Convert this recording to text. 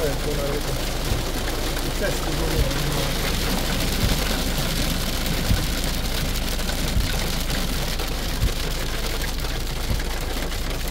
ставят, на это часть